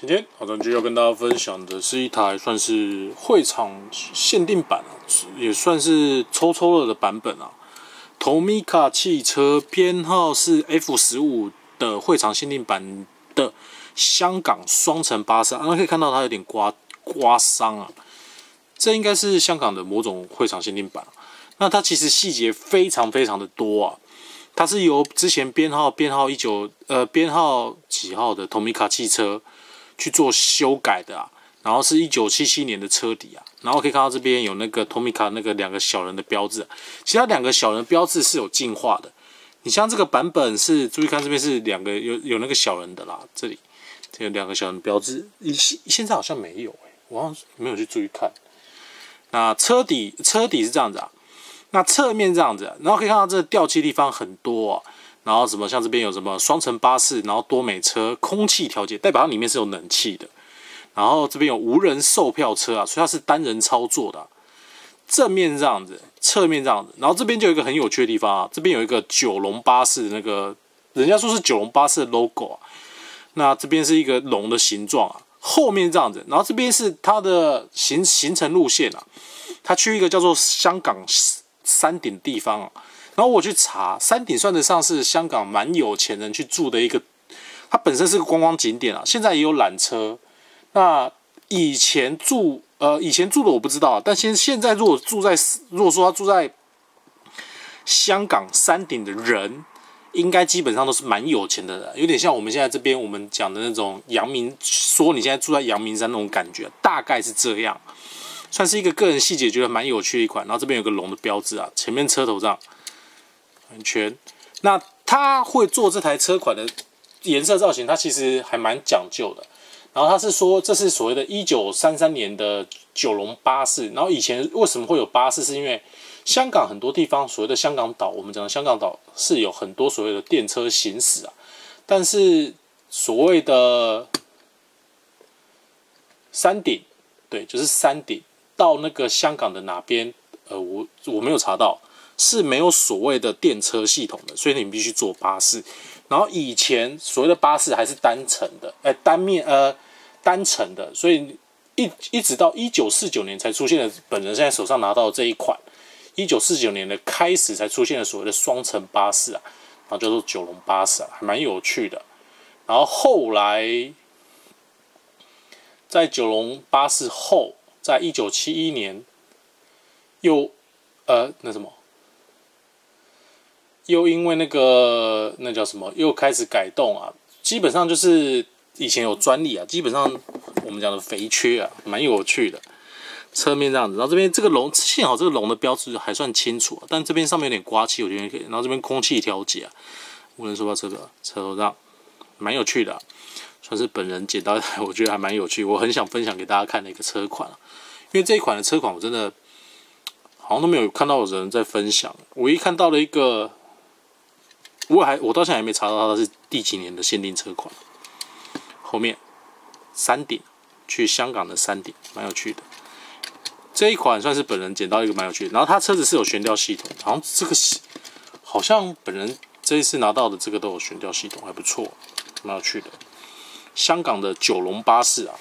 今天好像就要跟大家分享的是一台算是会场限定版啊，也算是抽抽乐的版本啊。Tomica 汽车编号是 F 十五的会场限定版的香港双层巴士，啊，可以看到它有点刮刮伤啊。这应该是香港的某种会场限定版。那它其实细节非常非常的多啊。它是由之前编号编号一九呃编号几号的 Tomica 汽车。去做修改的啊，然后是一九七七年的车底啊，然后可以看到这边有那个 Tomica 那个两个小人的标志，其他两个小人标志是有进化的。你像这个版本是，注意看这边是两个有有那个小人的啦，这里这有两个小人标志，现现在好像没有哎，我好像没有去注意看。那车底车底是这样子啊，那侧面这样子，然后可以看到这掉漆地方很多啊。然后什么像这边有什么双层巴士，然后多美车空气调节，代表它里面是有冷气的。然后这边有无人售票车啊，所以它是单人操作的。正面这样子，侧面这样子，然后这边就有一个很有趣的地方啊，这边有一个九龙巴士那个，人家说是九龙巴士的 logo 啊。那这边是一个龙的形状啊，后面这样子，然后这边是它的行行程路线啊，它去一个叫做香港山顶地方啊。然后我去查，山顶算得上是香港蛮有钱人去住的一个，它本身是个观光景点啊。现在也有缆车。那以前住，呃，以前住的我不知道，但现现在如果住在，如果说他住在香港山顶的人，应该基本上都是蛮有钱的人，有点像我们现在这边我们讲的那种阳明，说你现在住在阳明山那种感觉，大概是这样。算是一个个人细节，觉得蛮有趣的一款。然后这边有个龙的标志啊，前面车头上。很全，那他会做这台车款的颜色造型，它其实还蛮讲究的。然后他是说，这是所谓的一九三三年的九龙巴士。然后以前为什么会有巴士？是因为香港很多地方所谓的香港岛，我们讲的香港岛是有很多所谓的电车行驶啊。但是所谓的山顶，对，就是山顶到那个香港的哪边？呃，我我没有查到。是没有所谓的电车系统的，所以你必须坐巴士。然后以前所谓的巴士还是单层的，哎，单面呃单层的，所以一一直到一九四九年才出现了本人现在手上拿到的这一款，一九四九年的开始才出现了所谓的双层巴士啊，然后叫做九龙巴士啊，还蛮有趣的。然后后来在九龙巴士后，在一九七一年又呃那什么。又因为那个那叫什么，又开始改动啊，基本上就是以前有专利啊，基本上我们讲的肥缺啊，蛮有趣的。侧面这样子，然后这边这个龙，幸好这个龙的标志还算清楚，但这边上面有点刮气，我觉得可以。然后这边空气调节啊，无人售票车的车头上，蛮有趣的，算是本人捡到一台，我觉得还蛮有趣，我很想分享给大家看的一个车款因为这一款的车款我真的好像都没有看到有人在分享，唯一看到了一个。我还我到现在还没查到它是第几年的限定车款。后面山顶去香港的山顶，蛮有趣的。这一款算是本人捡到一个蛮有趣的。然后它车子是有悬吊系统，好像这个好像本人这一次拿到的这个都有悬吊系统，还不错，蛮有趣的。香港的九龙巴士啊，